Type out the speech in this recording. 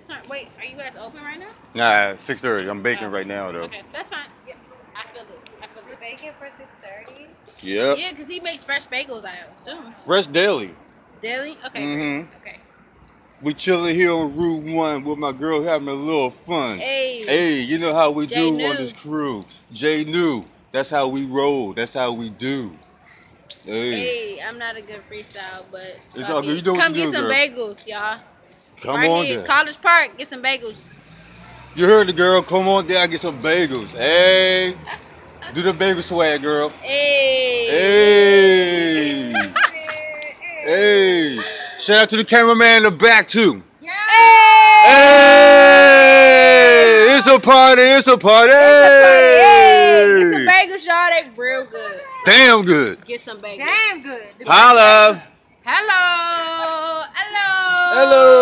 It's not. Wait, are you guys open right now? Nah, six thirty. I'm baking Oh, right now though. Okay, that's fine. Yeah, I feel it. I feel it. Bacon for six thirty. Yep. Yeah, because he makes fresh bagels, I assume. Fresh daily. Daily? Okay. Mhm. Okay. We chilling here on Route One with my girl having a little fun. Hey. Hey, you know how we J do New. on this crew. Jay New. That's how we roll. That's how we do. Hey, Hey, I'm not a good freestyle, but It's all good. You do what come you get do, some girl. bagels, y'all. Come right on here, there. College Park, get some bagels. You heard the girl. Come on there. Get some bagels. Hey, do the bagel swag, girl. Hey. Hey, hey. Shout out to the cameraman in the back too. Yeah. Hey, it's a party. It's a party. Hey, get some bagels, y'all. They real good. Damn good. Get some bagels. Damn good. Holla. Hello. Hello. Hello.